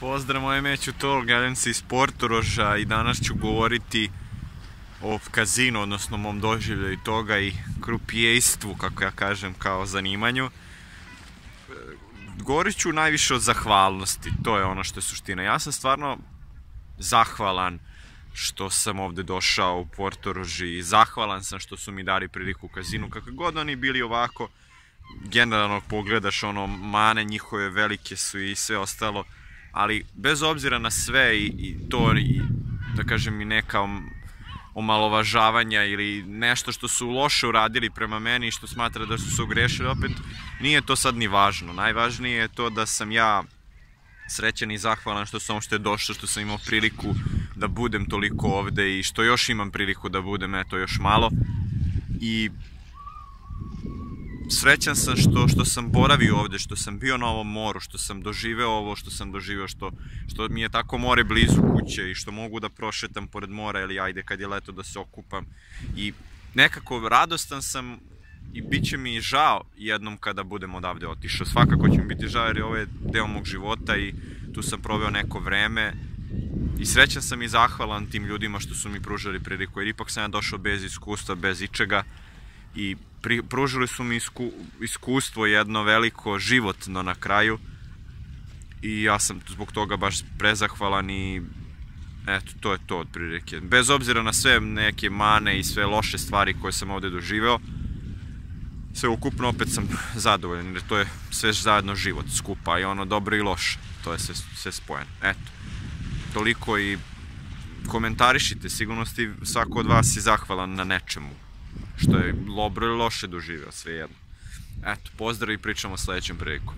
Pozdrav moje meću to, gledam se iz Portoroža i danas ću govoriti o kazinu, odnosno mom doživljaju toga i krupijejstvu, kako ja kažem, kao zanimanju. Govorit ću najviše o zahvalnosti, to je ono što je suština. Ja sam stvarno zahvalan što sam ovde došao u Portoroži i zahvalan sam što su mi dali priliku u kazinu, kakve god oni bili ovako, generalno pogledaš ono, mane njihove velike su i sve ostalo, ali bez obzira na sve i, i to i da kažem i neka omalovažavanja ili nešto što su loše uradili prema meni i što smatra da su se ogrešili, opet nije to sad ni važno. Najvažnije je to da sam ja srećan i zahvalan što sam je došao, što sam imao priliku da budem toliko ovde i što još imam priliku da budem, eto još malo. I srećan sam što, što sam boravio ovde, što sam bio na ovom moru, što sam doživeo ovo što sam doživeo, što, što mi je tako more blizu kuće i što mogu da prošetam pored mora ili ajde kad je leto da se okupam. I nekako radostan sam i bit će mi žao jednom kada budem odavde otišao. Svakako će mi biti žao jer je ovo je deo mog života i tu sam proveo neko vreme i srećan sam i zahvalan tim ljudima što su mi pružali priliku jer ipak sam ja došao bez iskustva, bez ičega i pri, pružili su mi isku, iskustvo jedno veliko, životno na kraju i ja sam zbog toga baš prezahvalan i eto, to je to od prilike. Bez obzira na sve neke mane i sve loše stvari koje sam ovde doživeo, sve ukupno opet sam zadovoljan, jer to je sve zajedno život skupa i ono dobro i loše, to je sve, sve spojeno. Eto, toliko i komentarišite, sigurno ste svako od vas je zahvalan na nečemu što je dobro ili loše doživeo, sve jedno. Eto, pozdrav i pričamo sledećem priliku.